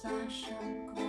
洒上空